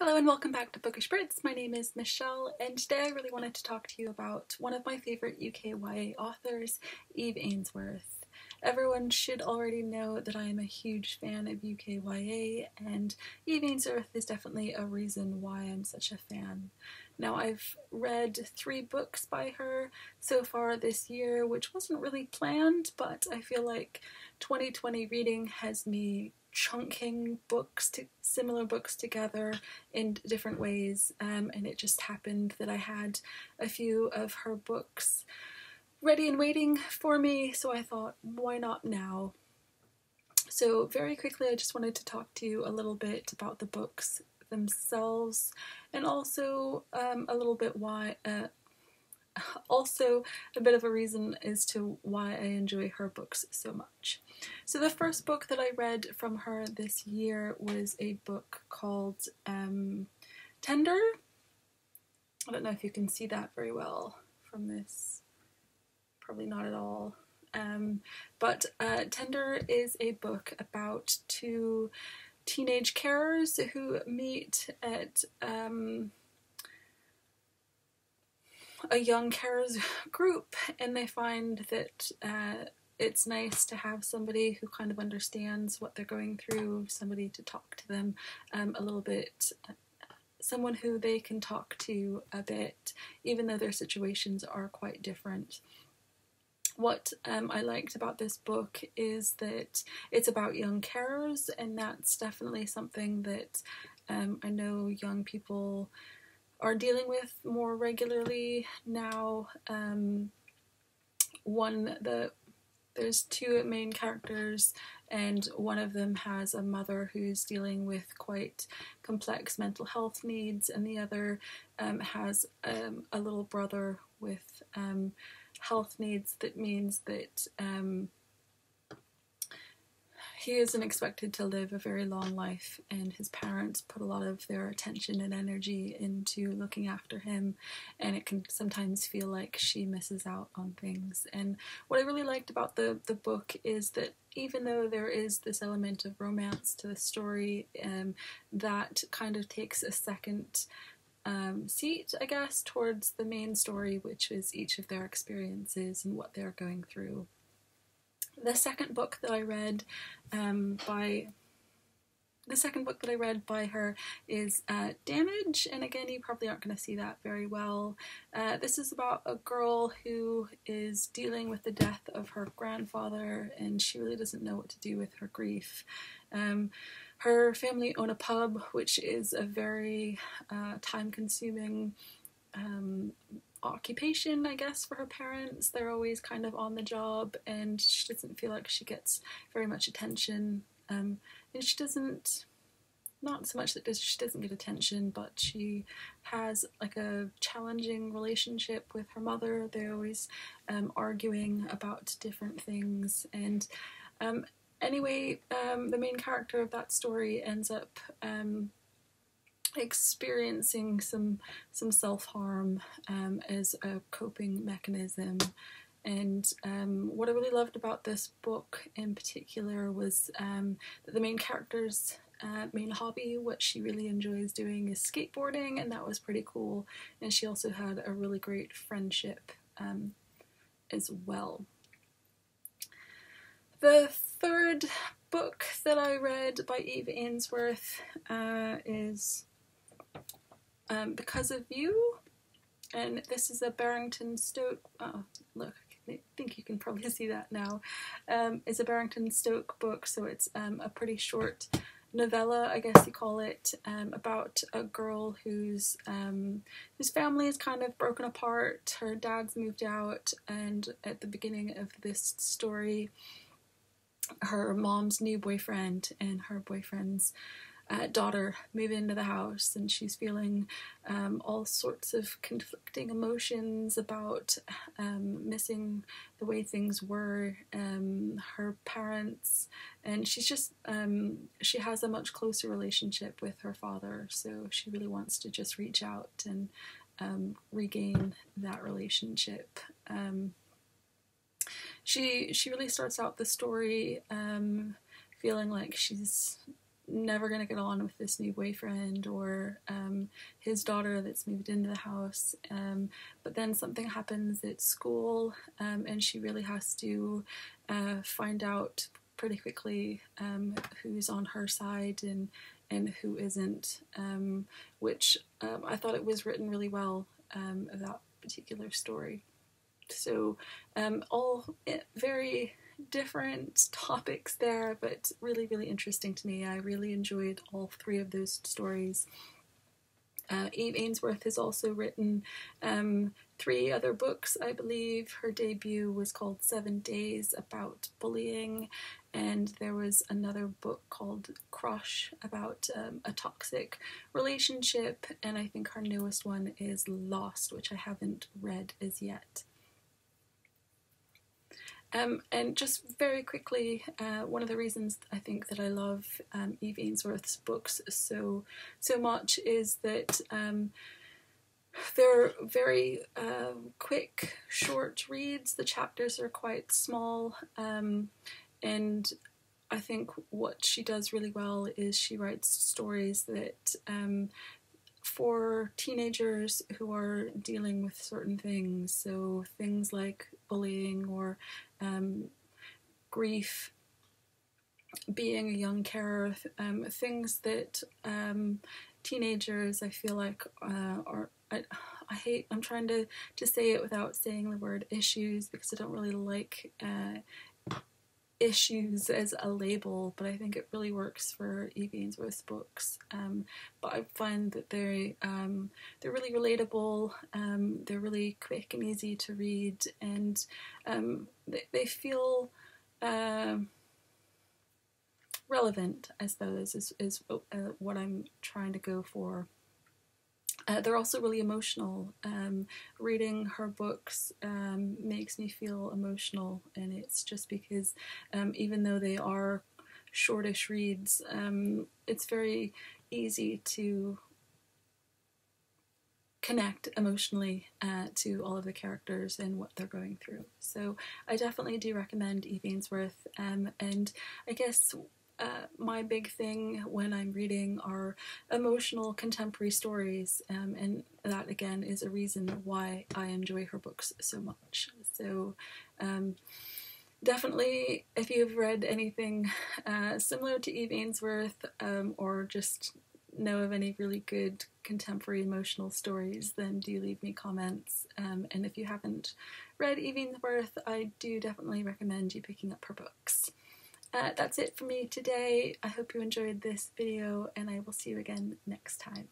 Hello and welcome back to Bookish Brits. My name is Michelle, and today I really wanted to talk to you about one of my favourite UK YA authors, Eve Ainsworth. Everyone should already know that I am a huge fan of UK YA, and Eve Ainsworth is definitely a reason why I'm such a fan. Now, I've read three books by her so far this year, which wasn't really planned, but I feel like 2020 reading has me chunking books to similar books together in different ways um, and it just happened that I had a few of her books ready and waiting for me so I thought why not now? So very quickly I just wanted to talk to you a little bit about the books themselves and also um, a little bit why uh, also a bit of a reason as to why I enjoy her books so much. So the first book that I read from her this year was a book called um, Tender. I don't know if you can see that very well from this. Probably not at all. Um, but uh, Tender is a book about two teenage carers who meet at um, a young carers group and they find that uh, it's nice to have somebody who kind of understands what they're going through, somebody to talk to them um, a little bit, someone who they can talk to a bit, even though their situations are quite different. What um, I liked about this book is that it's about young carers, and that's definitely something that um, I know young people are dealing with more regularly now. Um, one the there's two main characters and one of them has a mother who's dealing with quite complex mental health needs and the other um, has um, a little brother with um, health needs that means that um, he isn't expected to live a very long life, and his parents put a lot of their attention and energy into looking after him, and it can sometimes feel like she misses out on things. And what I really liked about the, the book is that even though there is this element of romance to the story, um, that kind of takes a second um, seat, I guess, towards the main story, which is each of their experiences and what they're going through. The second book that I read um, by the second book that I read by her is uh, Damage, and again, you probably aren't going to see that very well. Uh, this is about a girl who is dealing with the death of her grandfather, and she really doesn't know what to do with her grief. Um, her family own a pub, which is a very uh, time consuming um, occupation, I guess, for her parents. They're always kind of on the job, and she doesn't feel like she gets very much attention. Um, and she doesn't, not so much that she doesn't get attention, but she has like a challenging relationship with her mother. They're always um, arguing about different things, and um, anyway, um, the main character of that story ends up um, experiencing some some self harm um, as a coping mechanism. And um, what I really loved about this book in particular was um, that the main character's uh, main hobby, what she really enjoys doing, is skateboarding, and that was pretty cool. And she also had a really great friendship um, as well. The third book that I read by Eve Ainsworth uh, is um, Because of You. And this is a Barrington Stoke. Oh, look, I think you can probably see that now. Um, it's a Barrington Stoke book, so it's um, a pretty short novella, I guess you call it, um, about a girl whose um, whose family is kind of broken apart. Her dad's moved out, and at the beginning of this story, her mom's new boyfriend and her boyfriend's uh, daughter move into the house, and she's feeling um, all sorts of conflicting emotions about um, missing the way things were, um, her parents, and she's just um, she has a much closer relationship with her father, so she really wants to just reach out and um, regain that relationship. Um, she she really starts out the story feeling like she's never going to get on with this new boyfriend or um, his daughter that's moved into the house. Um, but then something happens at school, um, and she really has to uh, find out pretty quickly um, who's on her side and and who isn't. Um, which um, I thought it was written really well that particular story. So all eh, very different topics there, but really, really interesting to me. I really enjoyed all three of those stories. Uh, Eve Ainsworth has also written um, three other books, I believe. Her debut was called Seven Days about bullying, and there was another book called Crush about um, a toxic relationship, and I think her newest one is Lost, which I haven't read as yet. Um, and just very quickly, uh, one of the reasons I think that I love um, Eve Ainsworth's books so so much is that um, they're very uh, quick, short reads. The chapters are quite small, um, and I think what she does really well is she writes stories that um, for teenagers who are dealing with certain things, so things like bullying or um, grief, being a young carer, um, things that um, teenagers I feel like uh, are. I, I, hate. I'm trying to to say it without saying the word issues because I don't really like uh, issues as a label, but I think it really works for Eve Ainsworth's books. Um, but I find that they um, they're really relatable. Um, they're really quick and easy to read, and um, they, they feel uh, relevant. I suppose is is uh, what I'm trying to go for. Uh, they're also really emotional. Um, reading her books um, makes me feel emotional, and it's just because um, even though they are shortish reads, um, it's very easy to connect emotionally uh, to all of the characters and what they're going through. So I definitely do recommend Eve Ainsworth, um, and I guess uh, my big thing when I'm reading are emotional contemporary stories, um, and that again is a reason why I enjoy her books so much. So, um, definitely, if you've read anything uh, similar to Eve Ainsworth, um, or just know of any really good contemporary emotional stories, then do leave me comments. Um, and if you haven't read Eve Ainsworth, I do definitely recommend you picking up her books. Uh, that's it for me today. I hope you enjoyed this video and I will see you again next time.